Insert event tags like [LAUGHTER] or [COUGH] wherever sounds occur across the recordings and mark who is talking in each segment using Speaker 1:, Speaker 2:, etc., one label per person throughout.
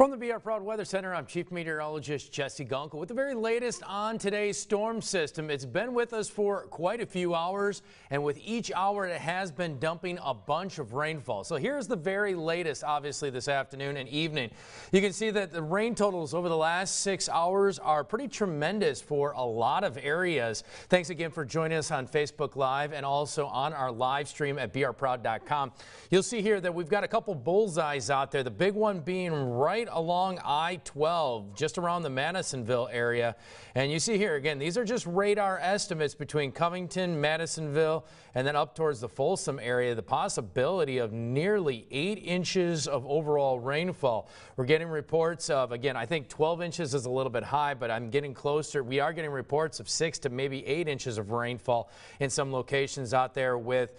Speaker 1: From the BR Proud Weather Center, I'm Chief Meteorologist Jesse Gunkel with the very latest on today's storm system. It's been with us for quite a few hours, and with each hour it has been dumping a bunch of rainfall. So here's the very latest, obviously, this afternoon and evening. You can see that the rain totals over the last six hours are pretty tremendous for a lot of areas. Thanks again for joining us on Facebook Live and also on our live stream at brproud.com. You'll see here that we've got a couple bullseyes out there, the big one being right along I-12, just around the Madisonville area. And you see here, again, these are just radar estimates between Covington, Madisonville, and then up towards the Folsom area, the possibility of nearly 8 inches of overall rainfall. We're getting reports of, again, I think 12 inches is a little bit high, but I'm getting closer. We are getting reports of 6 to maybe 8 inches of rainfall in some locations out there with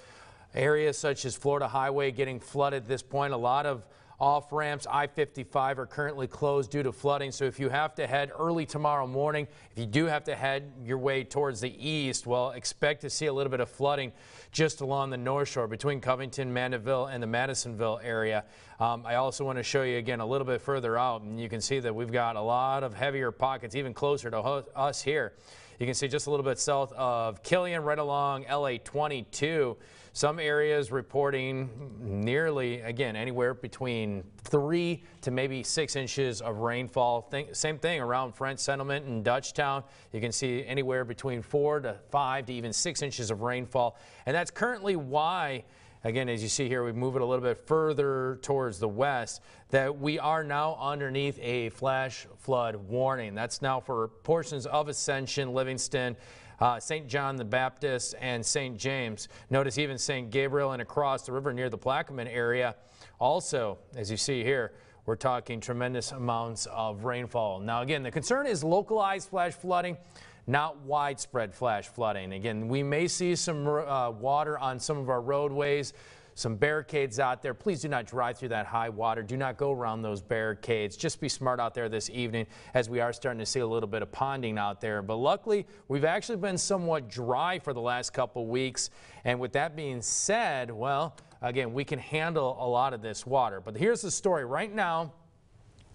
Speaker 1: areas such as Florida Highway getting flooded at this point. A lot of off ramps I-55 are currently closed due to flooding. So if you have to head early tomorrow morning, if you do have to head your way towards the east, well, expect to see a little bit of flooding just along the North Shore between Covington, Mandeville, and the Madisonville area. Um, I also want to show you again a little bit further out, and you can see that we've got a lot of heavier pockets even closer to us here. You can see just a little bit south of Killian, right along LA 22. Some areas reporting nearly, again, anywhere between three to maybe six inches of rainfall. Think, same thing around French Settlement and Dutchtown. You can see anywhere between four to five to even six inches of rainfall. And that's currently why again, as you see here, we move it a little bit further towards the west, that we are now underneath a flash flood warning. That's now for portions of Ascension, Livingston, uh, St. John the Baptist, and St. James. Notice even St. Gabriel and across the river near the Plaquemine area. Also, as you see here, we're talking tremendous amounts of rainfall. Now, again, the concern is localized flash flooding not widespread flash flooding. Again, we may see some uh, water on some of our roadways some barricades out there. Please do not drive through that high water. Do not go around those barricades. Just be smart out there this evening as we are starting to see a little bit of ponding out there. But luckily, we've actually been somewhat dry for the last couple weeks. And with that being said, well, again, we can handle a lot of this water. But here's the story. Right now,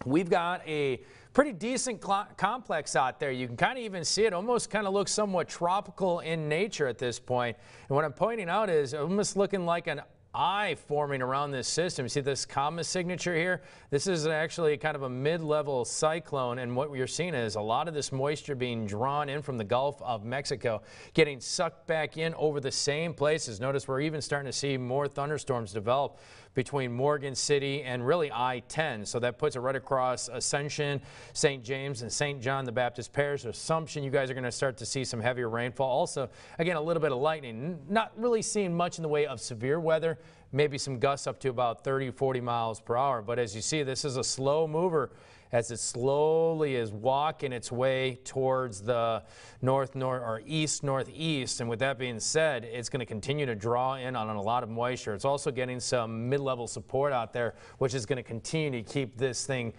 Speaker 1: we've got a pretty decent complex out there. You can kind of even see it almost kind of looks somewhat tropical in nature at this point. And what I'm pointing out is almost looking like an eye forming around this system. You see this comma signature here? This is actually kind of a mid-level cyclone, and what you're seeing is a lot of this moisture being drawn in from the Gulf of Mexico, getting sucked back in over the same places. Notice we're even starting to see more thunderstorms develop between Morgan City and really I-10. So that puts it right across Ascension, St. James, and St. John the Baptist Parish. Assumption you guys are going to start to see some heavier rainfall. Also, again, a little bit of lightning. Not really seeing much in the way of severe weather maybe some gusts up to about 30, 40 miles per hour. But as you see, this is a slow mover as it slowly is walking its way towards the north, north or east, northeast. And with that being said, it's going to continue to draw in on a lot of moisture. It's also getting some mid-level support out there, which is going to continue to keep this thing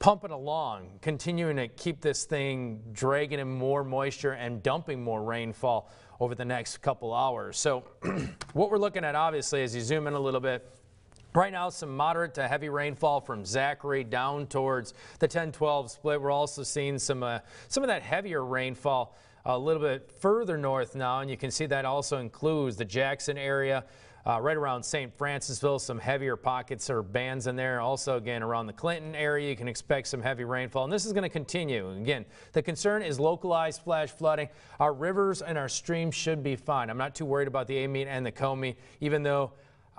Speaker 1: pumping along, continuing to keep this thing dragging in more moisture and dumping more rainfall over the next couple hours. So [CLEARS THROAT] what we're looking at obviously as you zoom in a little bit Right now, some moderate to heavy rainfall from Zachary down towards the 10-12 split. We're also seeing some uh, some of that heavier rainfall a little bit further north now, and you can see that also includes the Jackson area, uh, right around St. Francisville, some heavier pockets or bands in there. Also, again, around the Clinton area, you can expect some heavy rainfall, and this is going to continue. Again, the concern is localized flash flooding. Our rivers and our streams should be fine. I'm not too worried about the Amite and the Comite, even though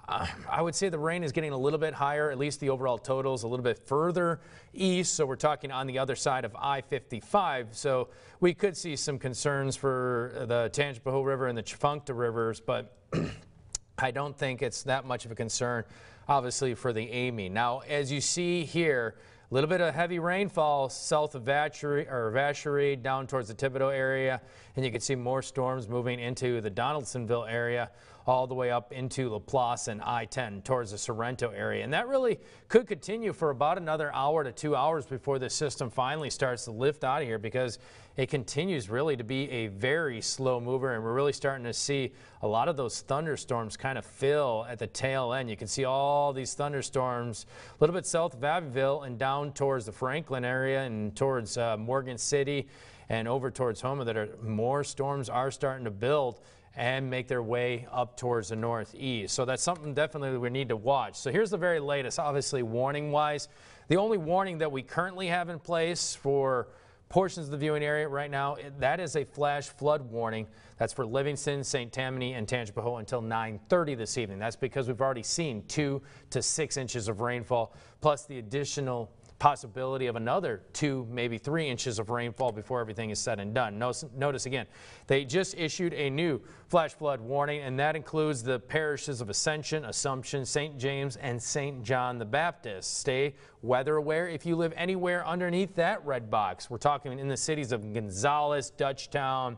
Speaker 1: I would say the rain is getting a little bit higher, at least the overall totals a little bit further east. So we're talking on the other side of I-55. So we could see some concerns for the Tangipahoa River and the Tchefuncte rivers, but [CLEARS THROAT] I don't think it's that much of a concern, obviously, for the Amite. Now, as you see here, a little bit of heavy rainfall south of Vacherie, or Vacherie down towards the Thibodaux area. And you can see more storms moving into the Donaldsonville area all the way up into Laplace and I-10 towards the Sorrento area. And that really could continue for about another hour to two hours before the system finally starts to lift out of here because it continues really to be a very slow mover and we're really starting to see a lot of those thunderstorms kind of fill at the tail end. You can see all these thunderstorms a little bit south of Abbeville and down towards the Franklin area and towards uh, Morgan City and over towards Houma that are more storms are starting to build and make their way up towards the northeast. So that's something definitely we need to watch. So here's the very latest, obviously warning wise. The only warning that we currently have in place for portions of the viewing area right now, that is a flash flood warning. That's for Livingston, St. Tammany, and Tangipahoa until 9.30 this evening. That's because we've already seen two to six inches of rainfall, plus the additional possibility of another two, maybe three inches of rainfall before everything is said and done. Notice, notice, again, they just issued a new flash flood warning, and that includes the parishes of Ascension, Assumption, St. James, and St. John the Baptist. Stay weather aware if you live anywhere underneath that red box. We're talking in the cities of Gonzales, Dutchtown,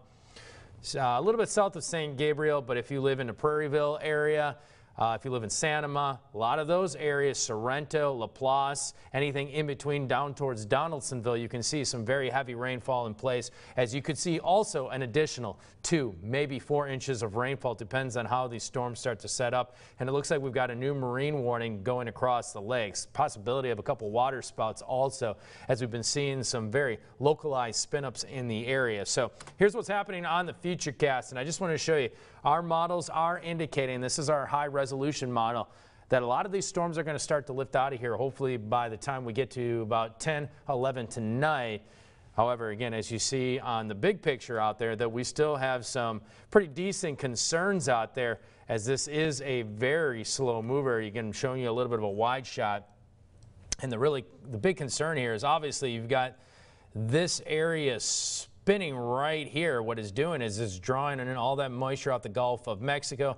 Speaker 1: uh, a little bit south of St. Gabriel, but if you live in the Prairieville area, uh, if you live in St. Amant, a lot of those areas, Sorrento, Laplace, anything in between down towards Donaldsonville, you can see some very heavy rainfall in place. As you could see also an additional two, maybe four inches of rainfall. Depends on how these storms start to set up. And it looks like we've got a new marine warning going across the lakes. Possibility of a couple water spouts also, as we've been seeing some very localized spin-ups in the area. So here's what's happening on the Futurecast. And I just want to show you our models are indicating, this is our high resolution model, that a lot of these storms are going to start to lift out of here, hopefully by the time we get to about 10, 11 tonight. However, again, as you see on the big picture out there, that we still have some pretty decent concerns out there as this is a very slow mover. Again, showing you a little bit of a wide shot. And the really, the big concern here is obviously you've got this area spinning right here, what it's doing is it's drawing in all that moisture out the Gulf of Mexico.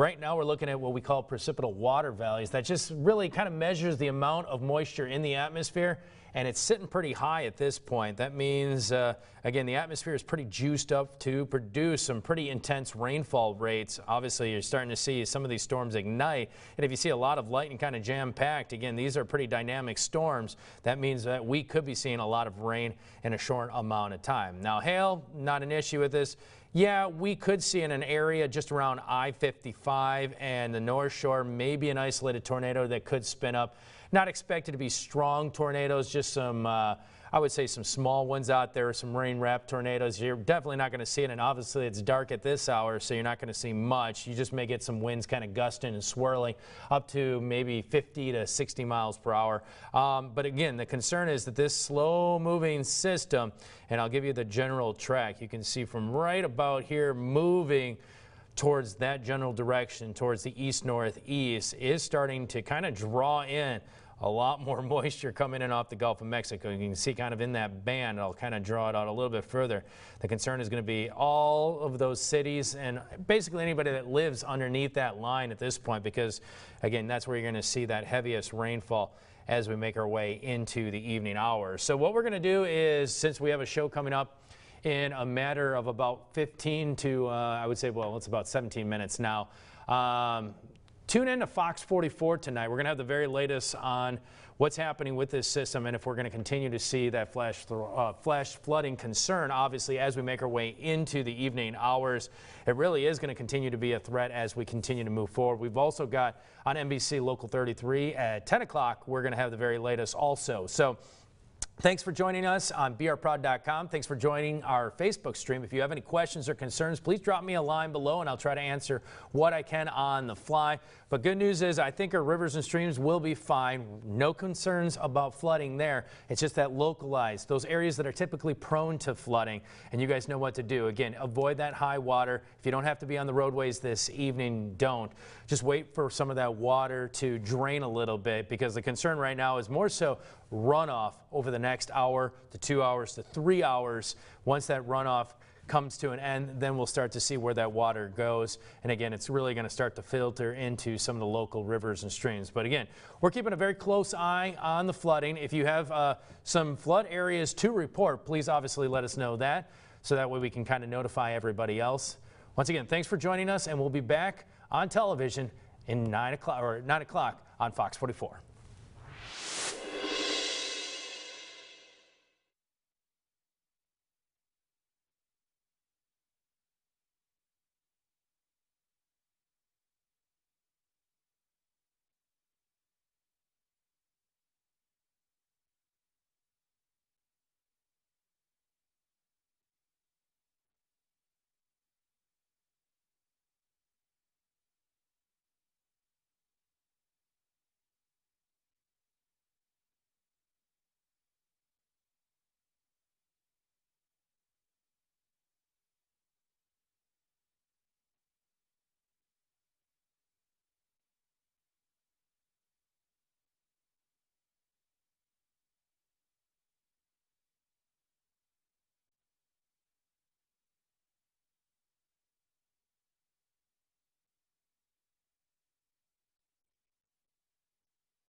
Speaker 1: Right now we're looking at what we call precipitable water values. That just really kind of measures the amount of moisture in the atmosphere and it's sitting pretty high at this point. That means, uh, again, the atmosphere is pretty juiced up to produce some pretty intense rainfall rates. Obviously, you're starting to see some of these storms ignite, and if you see a lot of lightning kind of jam-packed, again, these are pretty dynamic storms. That means that we could be seeing a lot of rain in a short amount of time. Now, hail, not an issue with this. Yeah, we could see in an area just around I-55 and the North Shore, maybe an isolated tornado that could spin up. Not expected to be strong tornadoes, just some, uh, I would say some small ones out there, some rain-wrapped tornadoes. You're definitely not going to see it, and obviously it's dark at this hour, so you're not going to see much. You just may get some winds kind of gusting and swirling up to maybe 50 to 60 miles per hour. Um, but again, the concern is that this slow-moving system, and I'll give you the general track. You can see from right about here moving towards that general direction, towards the east-northeast, is starting to kind of draw in a lot more [LAUGHS] moisture coming in off the Gulf of Mexico. You can see kind of in that band, I'll kind of draw it out a little bit further. The concern is going to be all of those cities and basically anybody that lives underneath that line at this point because, again, that's where you're going to see that heaviest rainfall as we make our way into the evening hours. So what we're going to do is, since we have a show coming up in a matter of about 15 to, uh, I would say, well, it's about 17 minutes now, um, Tune in to Fox 44 tonight. We're going to have the very latest on what's happening with this system and if we're going to continue to see that flash, uh, flash flooding concern, obviously, as we make our way into the evening hours. It really is going to continue to be a threat as we continue to move forward. We've also got on NBC Local 33 at 10 o'clock, we're going to have the very latest also. So Thanks for joining us on brproud.com. Thanks for joining our Facebook stream. If you have any questions or concerns, please drop me a line below and I'll try to answer what I can on the fly. But good news is I think our rivers and streams will be fine. No concerns about flooding there. It's just that localized, those areas that are typically prone to flooding. And you guys know what to do. Again, avoid that high water. If you don't have to be on the roadways this evening, don't. Just wait for some of that water to drain a little bit because the concern right now is more so runoff over the next hour to two hours to three hours. Once that runoff comes to an end, then we'll start to see where that water goes. And again, it's really going to start to filter into some of the local rivers and streams. But again, we're keeping a very close eye on the flooding. If you have uh, some flood areas to report, please obviously let us know that. so that way we can kind of notify everybody else. Once again, thanks for joining us, and we'll be back on television in 9 o'clock or 9 o'clock on Fox 44.